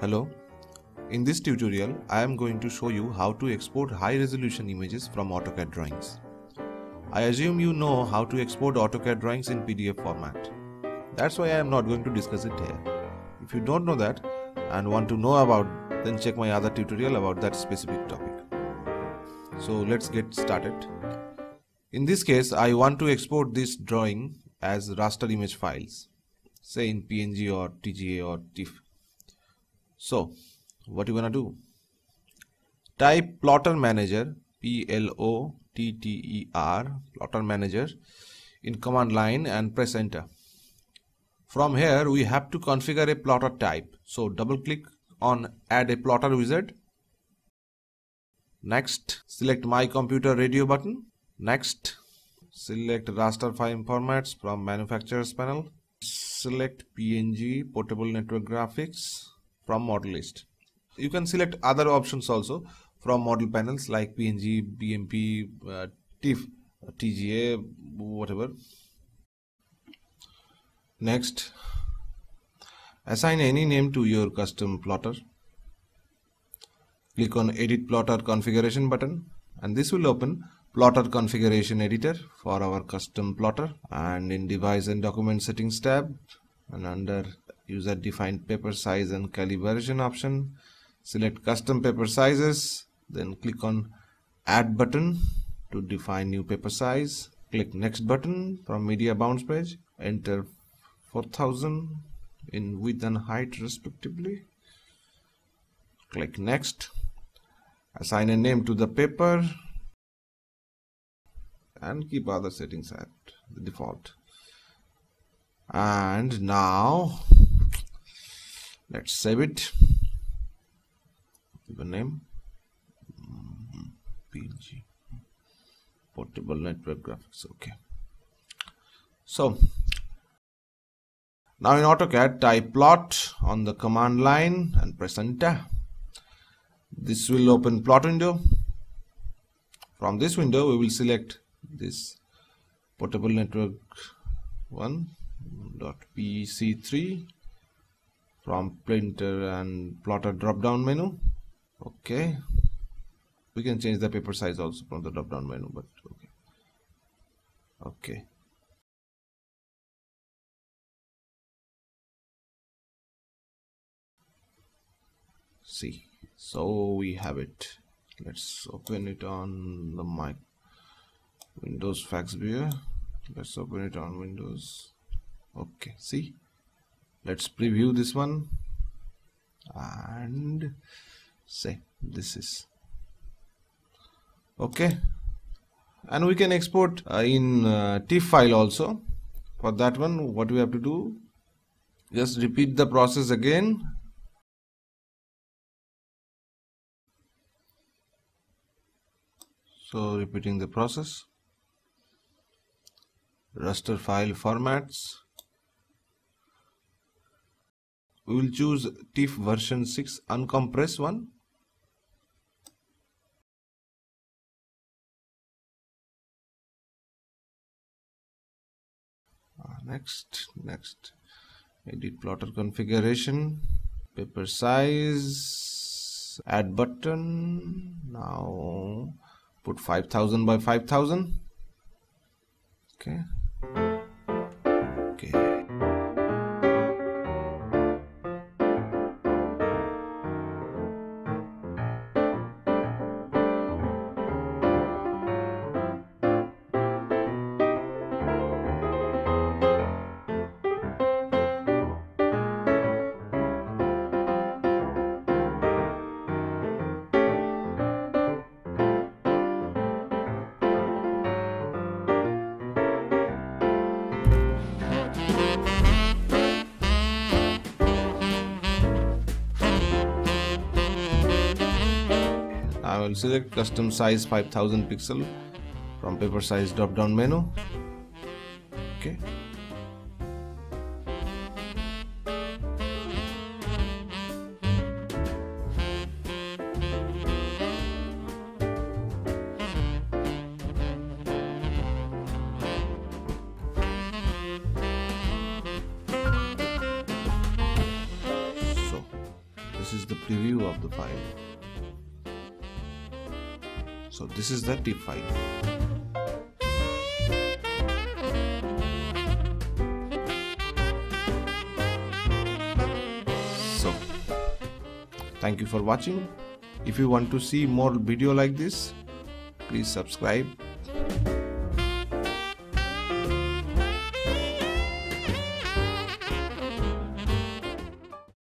Hello. In this tutorial, I am going to show you how to export high resolution images from AutoCAD drawings. I assume you know how to export AutoCAD drawings in PDF format. That's why I am not going to discuss it here. If you don't know that and want to know about then check my other tutorial about that specific topic. So let's get started. In this case, I want to export this drawing as raster image files, say in PNG or TGA or TIFF. So, what you gonna do? Type plotter manager P L O T T E R plotter manager in command line and press enter. From here we have to configure a plotter type. So double click on add a plotter wizard. Next select my computer radio button. Next select raster file formats from manufacturers panel. Select PNG portable network graphics from model list. You can select other options also from model panels like PNG, BMP, uh, TIFF, TGA, whatever. Next, assign any name to your custom plotter. Click on Edit Plotter Configuration button and this will open Plotter Configuration Editor for our custom plotter and in Device and Document Settings tab and under user defined paper size and calibration option. Select custom paper sizes then click on add button to define new paper size. Click next button from media bounds page. Enter 4000 in width and height respectively. Click next. Assign a name to the paper and keep other settings at the default. And now let's save it. Give a name. Mm-hmm. PNG portable network graphics okay. So now in AutoCAD type plot on the command line and press enter. This will open plot window. From this window we will select this portable network one dot pc3 from printer and plotter drop down menu. Okay. We can change the paper size also from the drop down menu but okay. Okay. See so we have it. Let's open it on the mic. Windows fax viewer. Let's open it on windows. Okay see let's preview this one. And say this is. Okay. And we can export uh, in uh, TIFF file also. For that one what we have to do just repeat the process again. So repeating the process. Raster file formats we will choose TIFF version 6 uncompressed one. Uh, next next. Edit plotter configuration. Paper size add button. Now put 5000 by 5000 okay. I will select custom size 5000 pixel from paper size drop down menu. Okay. So this is the preview of the file so this is the TIFF file so thank you for watching. If you want to see more video like this please subscribe